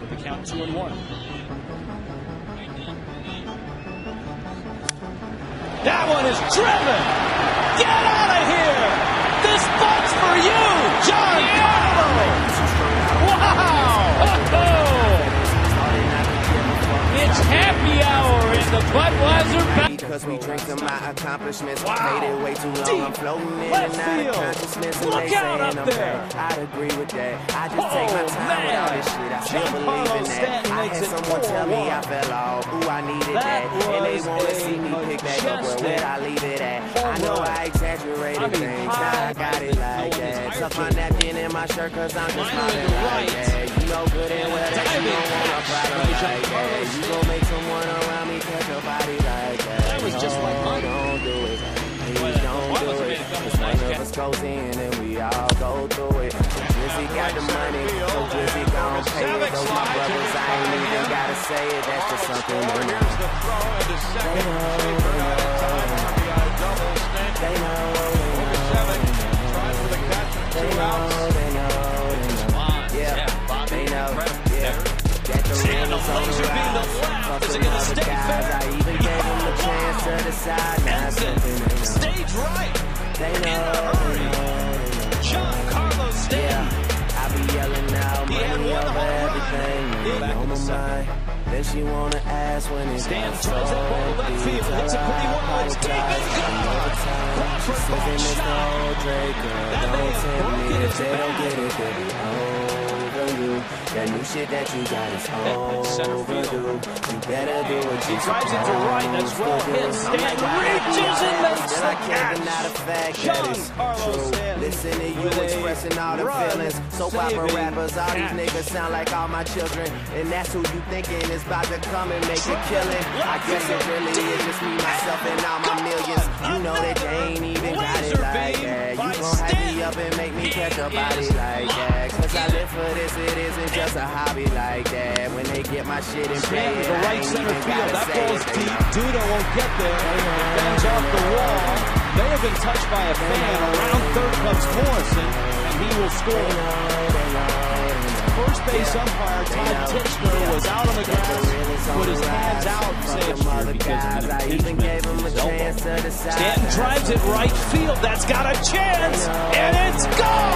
with the count two and one. That one is driven. Get out Because we drink to my accomplishments. Wow. Made it way too long. Deep I'm floating in left and out field. of consciousness. And Look they out up I'm there. I'd agree with that. I just oh, take my Oh, time with all man. this shit. I still believe in that. I had someone tell me I 4-1. fell off. Ooh, I needed That that. And they wanna see me pick back up. Where would I leave it at? I know. I exaggerated I mean, things. Now I got it like no one is that. Tuck my napkin in my shirt cause I'm just smiling like right. that. You know good and well that you don't want a problem like that. You gon' make someone around me catch a body goes in and we all go through it. Drizzy got the money, so Drizzy gon' pay it. Those my brothers, I ain't even gotta say it. That's just something to know. Here's the throw into second. Schafer got it timed. RBI double. Stanton They know, over seven. Tries for the catch and they two outs. know, they know, they know. Yeah, they know. Yeah. That the And the rules on laser the beam to rise. left. Fuck Is it them gonna other stay guys. fair? I even gave them a chance to decide. Now Ends something they know. Stage right. They know, In a they hurry. know, Yeah. My mind. Then she wanna ask when it's Stan that ball to left field. Hits a pretty one. It's deep apologize. gone. Crawford ball shot. old Drake girl, That don't may have tempt me broken if his they don't back. Get it, they be over you. That new shit that you got is overdue. You better do what you He drives it to right. That's well hit. Stanton reaches and makes the catch. John Carlos. Listen to you expressing all the feelings. Soap opera rappers, all these niggas sound like all my children. And that's who you thinking is about to come and make a killing. I guess it really is just me, myself, and all my millions. You know that they ain't even got it like that. You gon' hype me up and make me catch a body like that. Cause for this, it isn't just a hobby like that. When they get my shit and play Stanton it, to I right center field. That ball's deep. They. Duda won't get there. Bends off the wall. May have been touched by a fan. Around third comes Morrison, and he will score. they they. First base umpire Todd Tichenor was out on the grass, put his hands out, saying because of an I even gave him a. His elbow. chance to decide. Stanton drives it right field. That's got a chance, and it's gone.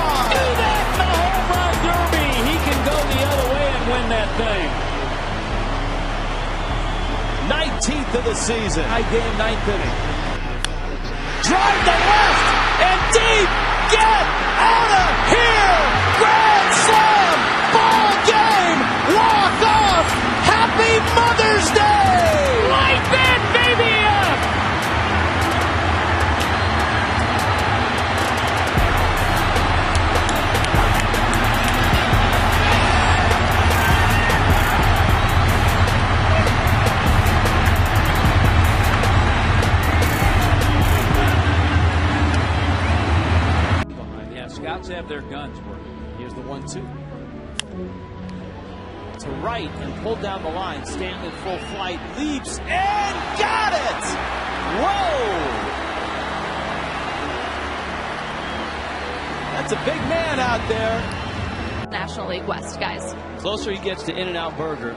19th of the season. High game, ninth inning. Drive to left and deep. Get out of here. Grand slam. Guns. Here's the one-two. To right and pulled down the line. Stanton in full flight, leaps and got it! Whoa! That's a big man out there. National League West, guys. Closer he gets to In-N-Out Burger.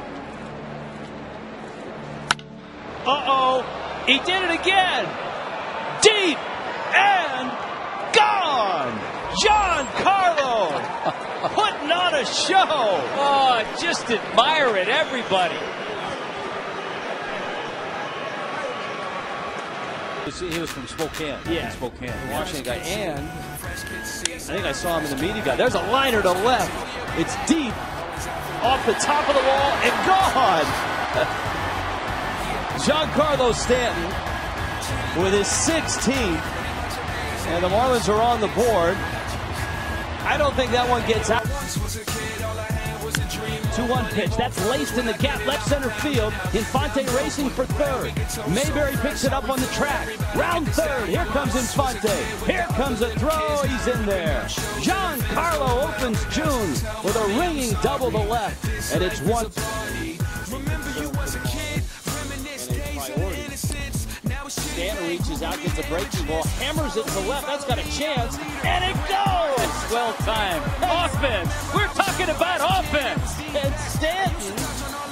Uh-oh! He did it again! Deep and gone! John Carlo putting on a show! Oh, just admire it, everybody. He was from Spokane. Yeah, Spokane. The Washington guy. And I think I saw him in the media guy. There's a liner to left. It's deep off the top of the wall and gone. Giancarlo Stanton with his 16th, and the Marlins are on the board. I don't think that one gets out. 2-1 pitch. That's laced in the gap, left center field. Infante racing for third. Mayberry picks it up on the track. Round third. Here comes Infante. Here comes a throw. He's in there. Giancarlo opens June with a ringing double to left. And it's one. Stanton reaches out, gets a breaking ball, hammers it to left. That's got a chance, and it goes. It's well timed offense. We're talking about offense, and Stanton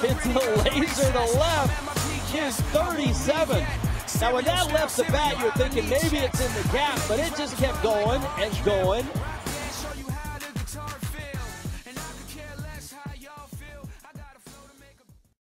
It's a laser to left. Is 37. Now, when that left the bat, you're thinking maybe it's in the gap, but it just kept going and going